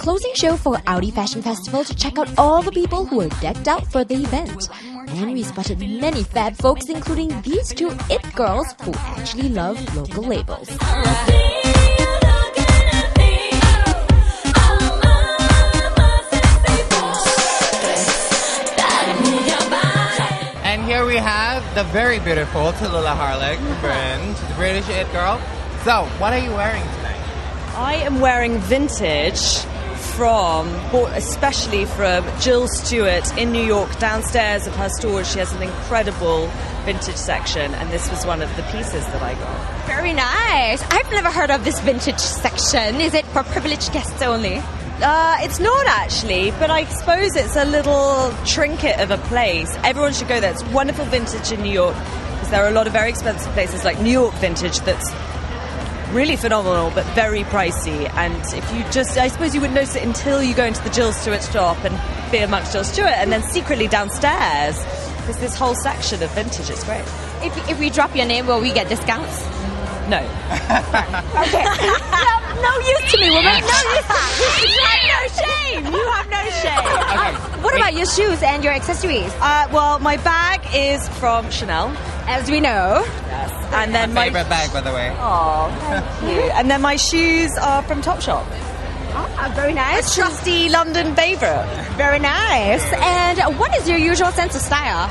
closing show for Audi Fashion Festival to check out all the people who were decked out for the event. And we spotted many fab folks, including these two it girls who actually love local labels. And here we have the very beautiful Tallulah Harlech Brand, the British It Girl. So, what are you wearing? I am wearing vintage from, bought especially from Jill Stuart in New York. Downstairs of her store, she has an incredible vintage section, and this was one of the pieces that I got. Very nice. I've never heard of this vintage section. Is it for privileged guests only? Uh, it's not actually, but I suppose it's a little trinket of a place. Everyone should go there. It's wonderful vintage in New York because there are a lot of very expensive places like New York Vintage that's really phenomenal but very pricey. And if you just, I suppose you wouldn't notice it until you go into the Jill Stuart shop and be amongst Jill Stuart, and then secretly downstairs there's this whole section of vintage. It's great. If, if we drop your name, will we get discounts? No. Okay. no, no use to me, woman. No use. about your shoes and your accessories? Uh, well, my bag is from Chanel. As we know. Yes. And then my Favorite bag, by the way. Oh, thank you. And then my shoes are from Topshop. Ah, very nice. Trusty London favourite. Very nice. And what is your usual sense of style?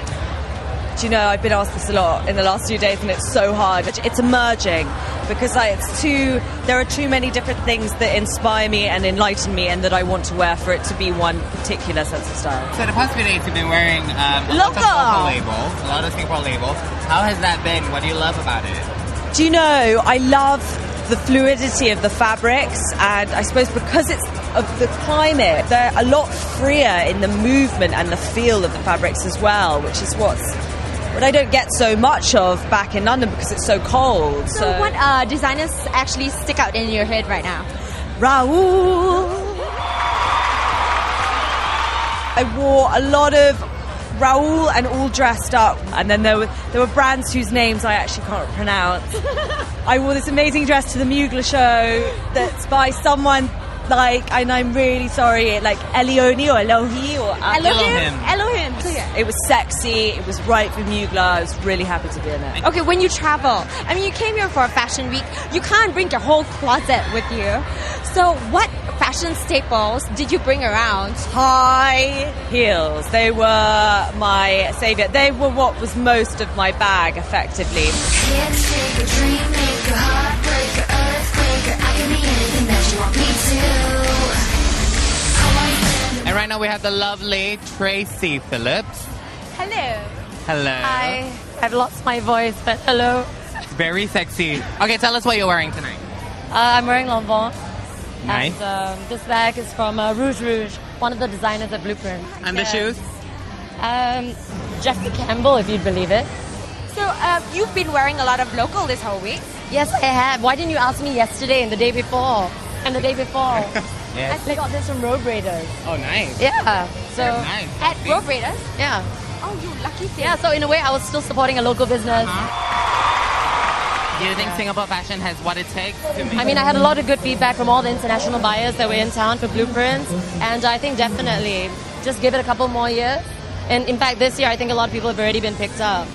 Do you know, I've been asked this a lot in the last few days, and it's so hard. It's emerging because like, it's too. There are too many different things that inspire me and enlighten me, and that I want to wear for it to be one particular sense of style. So the past few days you've been wearing um, a lot of Local. local labels, a lot of Singapore labels. How has that been? What do you love about it? Do you know, I love the fluidity of the fabrics, and I suppose because it's of the climate, they're a lot freer in the movement and the feel of the fabrics as well, which is what's what I don't get so much of back in London because it's so cold. So, So, what uh, designers actually stick out in your head right now? Raoul. I wore a lot of Raoul and all dressed up, and then there were there were brands whose names I actually can't pronounce. I wore this amazing dress to the Mugler show that's by someone like, and I'm really sorry, like Elioni or Elohi or Elohim. Elohim. So, yeah. It was sexy. It was right for Mugler. I was really happy to be in it. Okay, when you travel, I mean, you came here for a fashion week. You can't bring your whole closet with you. So, what fashion staples did you bring around? high heels. They were my savior. They were what was most of my bag, effectively. Right now we have the lovely Tracy Phillips. Hello. Hello. Hi. I've lost my voice, but hello. Very sexy. Okay, tell us what you're wearing tonight. Uh, I'm wearing Lanvin. Nice. And um, this bag is from uh, Rouge Rouge, one of the designers at Blueprint. And the Yeah. shoes? Um, Jeffrey Campbell, if you'd believe it. So, uh, you've been wearing a lot of local this whole week. Yes, I have. Why didn't you ask me yesterday and the day before? And the day before. Yes. I got this from Road Raiders. Oh, nice. Yeah. So, nice. At Road Raiders? yeah. Oh, you lucky thing. Yeah, so in a way, I was still supporting a local business. Uh-huh. Do you think Singapore fashion has what it takes to make I mean, I had a lot of good feedback from all the international buyers that were in town for blueprints, and I think definitely just give it a couple more years. And in fact, this year, I think a lot of people have already been picked up.